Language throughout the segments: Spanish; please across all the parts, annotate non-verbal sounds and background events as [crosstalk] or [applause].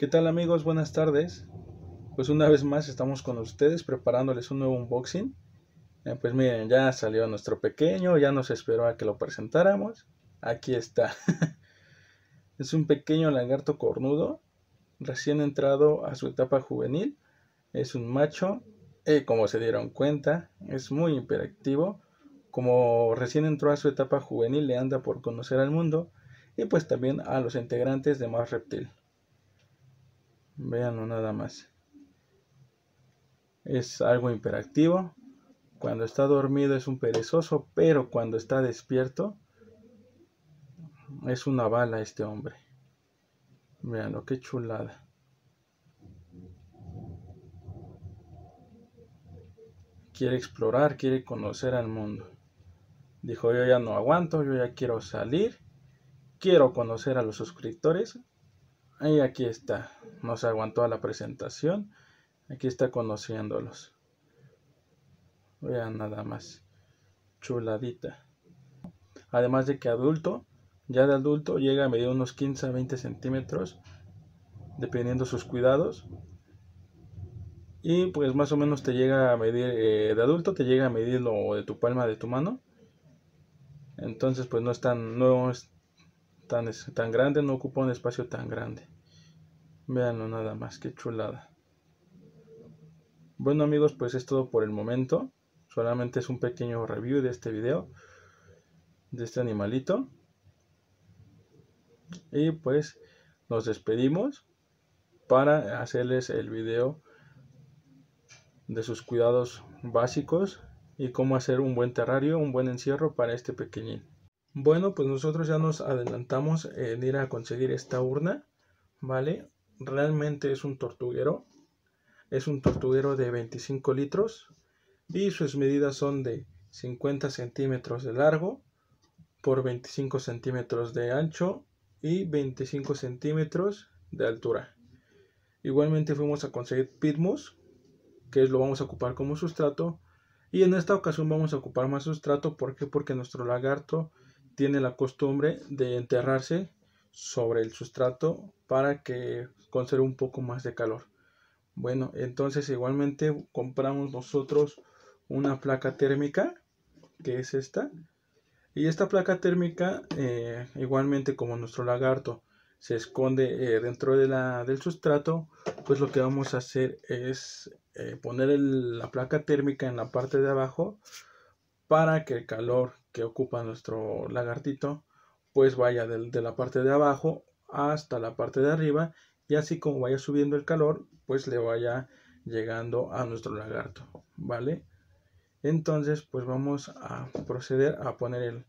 ¿Qué tal amigos? Buenas tardes. Pues una vez más estamos con ustedes preparándoles un nuevo unboxing. Eh, pues miren, ya salió nuestro pequeño, ya nos esperó a que lo presentáramos. Aquí está. [laughs] es un pequeño lagarto cornudo, recién entrado a su etapa juvenil. Es un macho, y como se dieron cuenta, es muy hiperactivo. Como recién entró a su etapa juvenil, le anda por conocer al mundo y pues también a los integrantes de Más Reptil. Veanlo nada más. Es algo imperactivo. Cuando está dormido es un perezoso, pero cuando está despierto es una bala este hombre. Veanlo, qué chulada. Quiere explorar, quiere conocer al mundo. Dijo, yo ya no aguanto, yo ya quiero salir, quiero conocer a los suscriptores. Y aquí está, nos aguantó a la presentación. Aquí está conociéndolos. Vean nada más. Chuladita. Además de que adulto, ya de adulto llega a medir unos 15 a 20 centímetros, dependiendo sus cuidados. Y pues más o menos te llega a medir, eh, de adulto te llega a medir lo de tu palma de tu mano. Entonces pues no es tan, no es tan, tan grande, no ocupa un espacio tan grande. Veanlo nada más, qué chulada. Bueno amigos, pues es todo por el momento. Solamente es un pequeño review de este video. De este animalito. Y pues nos despedimos para hacerles el video de sus cuidados básicos y cómo hacer un buen terrario, un buen encierro para este pequeñín. Bueno, pues nosotros ya nos adelantamos en ir a conseguir esta urna, ¿vale? Realmente es un tortuguero, es un tortuguero de 25 litros y sus medidas son de 50 centímetros de largo por 25 centímetros de ancho y 25 centímetros de altura. Igualmente fuimos a conseguir pitmus, que lo vamos a ocupar como sustrato. Y en esta ocasión vamos a ocupar más sustrato. Porque nuestro lagarto tiene la costumbre de enterrarse sobre el sustrato para que conserve un poco más de calor. Bueno, entonces igualmente compramos nosotros una placa térmica, que es esta. Y esta placa térmica, eh, igualmente como nuestro lagarto se esconde eh, dentro de la, del sustrato, pues lo que vamos a hacer es eh, poner la placa térmica en la parte de abajo para que el calor que ocupa nuestro lagartito pues vaya de, la parte de abajo hasta la parte de arriba y así como vaya subiendo el calor pues le vaya llegando a nuestro lagarto vale entonces pues vamos a proceder a poner el,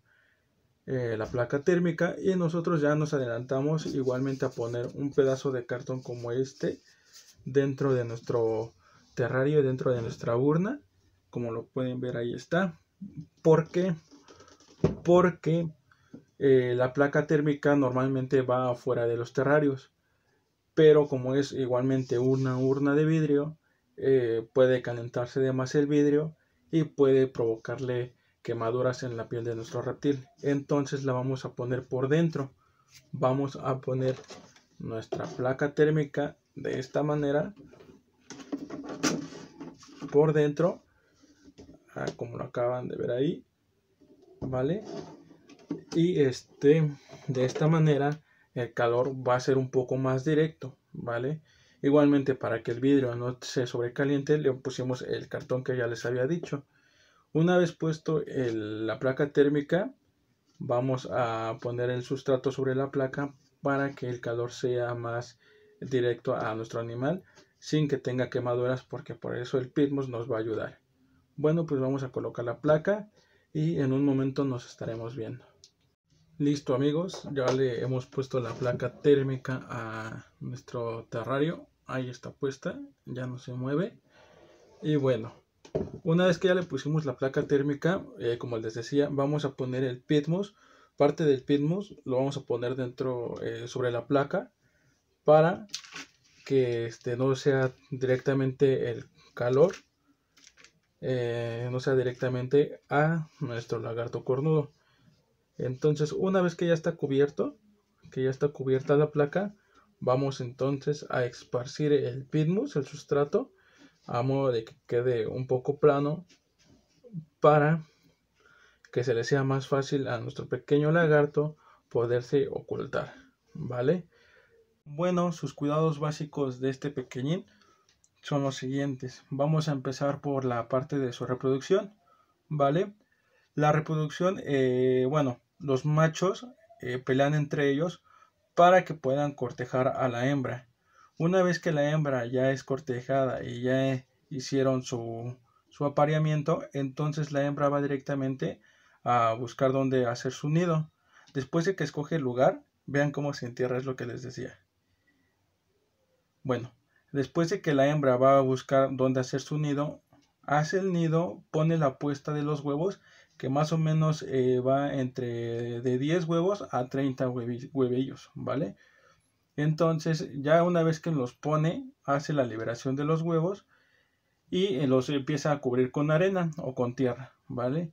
eh, la placa térmica y nosotros ya nos adelantamos igualmente a poner un pedazo de cartón como este dentro de nuestro terrario dentro de nuestra urna como lo pueden ver ahí está ¿por qué? porque eh, la placa térmica normalmente va afuera de los terrarios pero como es igualmente una urna de vidrio eh, puede calentarse de más el vidrio y puede provocarle quemaduras en la piel de nuestro reptil. Entonces la vamos a poner por dentro. Vamos a poner nuestra placa térmica de esta manera por dentro, ah, como lo acaban de ver ahí, ¿vale? Y este, de esta manera, el calor va a ser un poco más directo, ¿vale? Igualmente para que el vidrio no se sobrecaliente, le pusimos el cartón que ya les había dicho. Una vez puesto la placa térmica, vamos a poner el sustrato sobre la placa para que el calor sea más directo a nuestro animal sin que tenga quemaduras porque por eso el Pitmos nos va a ayudar. Bueno, pues vamos a colocar la placa y en un momento nos estaremos viendo. Listo amigos, ya le hemos puesto la placa térmica a nuestro terrario. Ahí está puesta, ya no se mueve. Y bueno, una vez que ya le pusimos la placa térmica, eh, como les decía, vamos a poner el pitmos. Parte del pitmos lo vamos a poner dentro eh, sobre la placa para que este, no sea directamente el calor, eh, no sea directamente a nuestro lagarto cornudo. Entonces, una vez que ya está cubierto, que ya está cubierta la placa, Vamos entonces a esparcir el pitmus, el sustrato, a modo de que quede un poco plano para que se le sea más fácil a nuestro pequeño lagarto poderse ocultar, ¿vale? Bueno, sus cuidados básicos de este pequeñín son los siguientes. Vamos a empezar por la parte de su reproducción, ¿vale? La reproducción, eh, bueno, los machos eh, pelean entre ellos para que puedan cortejar a la hembra. Una vez que la hembra ya es cortejada y ya hicieron su, su apareamiento, entonces la hembra va directamente a buscar dónde hacer su nido. Después de que escoge el lugar, vean cómo se entierra, es lo que les decía. Bueno, después de que la hembra va a buscar dónde hacer su nido, hace el nido, pone la puesta de los huevos, que más o menos eh, va entre de 10 huevos a 30 huevillos, ¿vale? Entonces, ya una vez que los pone, hace la liberación de los huevos y eh, los empieza a cubrir con arena o con tierra, ¿vale?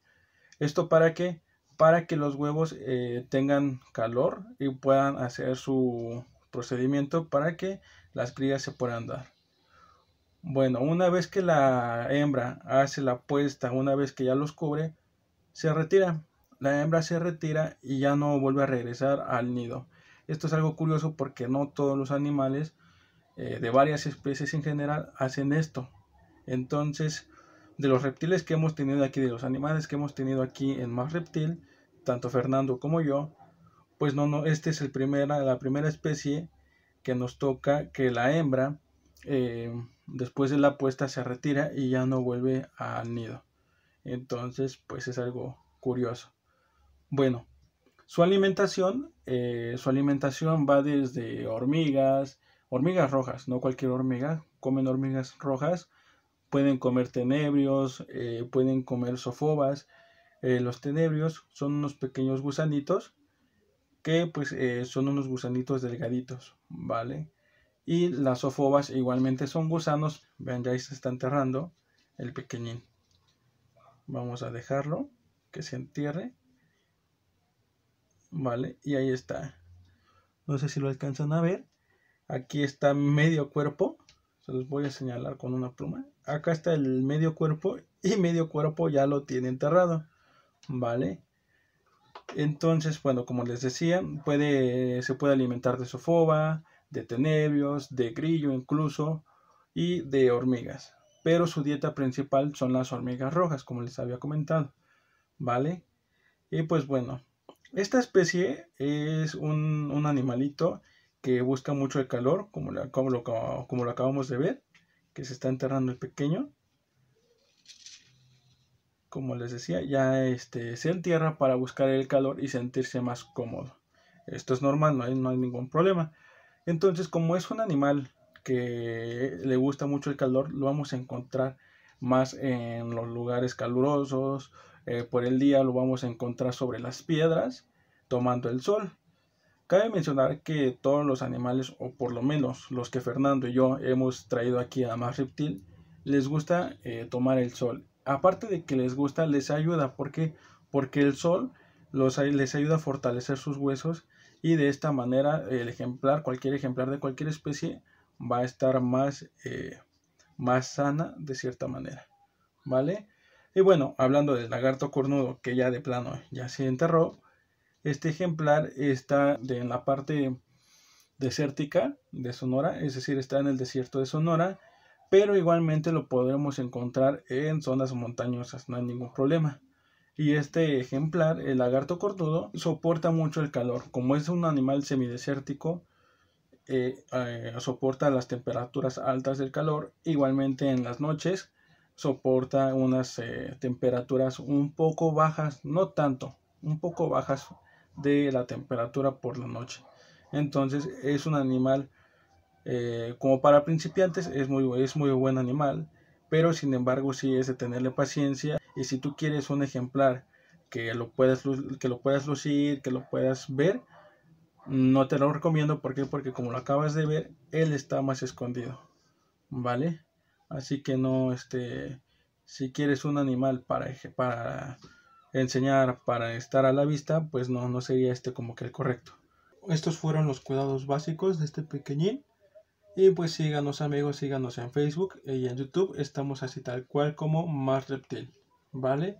¿Esto para qué? Para que los huevos eh, tengan calor y puedan hacer su procedimiento para que las crías se puedan dar. Bueno, una vez que la hembra hace la puesta, una vez que ya los cubre, se retira. La hembra se retira y ya no vuelve a regresar al nido. Esto es algo curioso porque no todos los animales eh, de varias especies en general hacen esto. Entonces, de los reptiles que hemos tenido aquí, de los animales que hemos tenido aquí en Más Reptil, tanto Fernando como yo, pues no, no, este es el primera, la primera especie que nos toca que la hembra eh, después de la puesta se retira y ya no vuelve al nido. Entonces, pues es algo curioso. Bueno, su alimentación, eh, su alimentación va desde hormigas, hormigas rojas, no cualquier hormiga, comen hormigas rojas, pueden comer tenebrios, eh, pueden comer sofobas. Eh, los tenebrios son unos pequeños gusanitos que pues son unos gusanitos delgaditos, ¿vale? Y las sofobas igualmente son gusanos, vean ya ahí se está enterrando el pequeñín. Vamos a dejarlo que se entierre. Vale, y ahí está. No sé si lo alcanzan a ver. Aquí está medio cuerpo. Se los voy a señalar con una pluma acá está el medio cuerpo y medio cuerpo ya lo tiene enterrado, ¿vale? Entonces, bueno, como les decía, puede, se puede alimentar de sofoba, de tenebrios, de grillo incluso y de hormigas. Pero su dieta principal son las hormigas rojas, como les había comentado, ¿vale? Y pues bueno, esta especie es un, un animalito que busca mucho el calor, como, como, lo, como lo acabamos de ver que se está enterrando el pequeño. Como les decía, ya este, se entierra para buscar el calor y sentirse más cómodo. Esto es normal, no hay, no hay ningún problema. Entonces, como es un animal que le gusta mucho el calor, lo vamos a encontrar más en los lugares calurosos. Eh, por el día lo vamos a encontrar sobre las piedras, tomando el sol. Cabe mencionar que todos los animales, o por lo menos los que Fernando y yo hemos traído aquí a Más Reptil, les gusta eh, tomar el sol. Aparte de que les gusta, les ayuda. ¿Por qué? Porque el sol los, les ayuda a fortalecer sus huesos y de esta manera el ejemplar, cualquier ejemplar de cualquier especie, va a estar más, eh, más sana de cierta manera. ¿Vale? Y bueno, hablando del lagarto cornudo que ya de plano ya se enterró, este ejemplar está en la parte desértica de Sonora, es decir, está en el desierto de Sonora, pero igualmente lo podremos encontrar en zonas montañosas, no hay ningún problema. Y este ejemplar, el lagarto cornudo, soporta mucho el calor. Como es un animal semidesértico, eh, eh, soporta las temperaturas altas del calor. Igualmente en las noches soporta unas eh, temperaturas un poco bajas, no tanto, un poco bajas de la temperatura por la noche. Entonces es un animal como para principiantes es muy, es muy buen animal, pero sin embargo sí es de tenerle paciencia y si tú quieres un ejemplar que lo puedas, que lo puedas lucir, que lo puedas ver, no te lo recomiendo, ¿por qué? Porque como lo acabas de ver, él está más escondido, ¿vale? Así que no, este, si quieres un animal para, para enseñar, para estar a la vista, pues no, no sería este como que el correcto. Estos fueron los cuidados básicos de este pequeñín. Y pues síganos amigos, síganos en Facebook y en YouTube. Estamos así tal cual como Más Reptil. ¿Vale?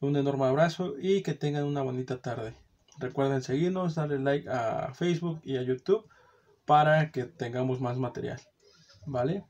Un enorme abrazo y que tengan una bonita tarde. Recuerden seguirnos, darle like a Facebook y a YouTube para que tengamos más material. ¿Vale?